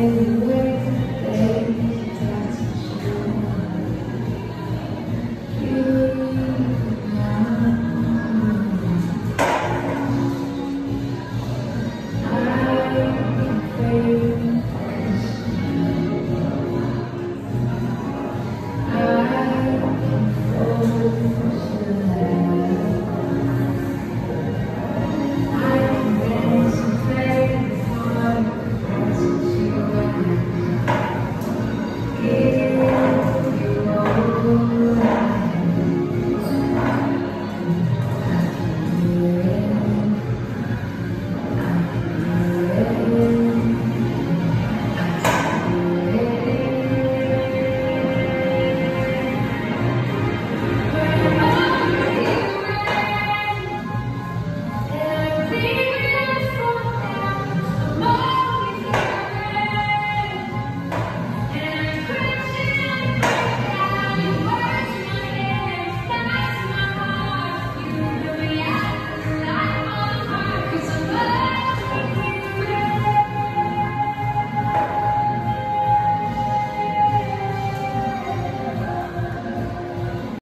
Amen.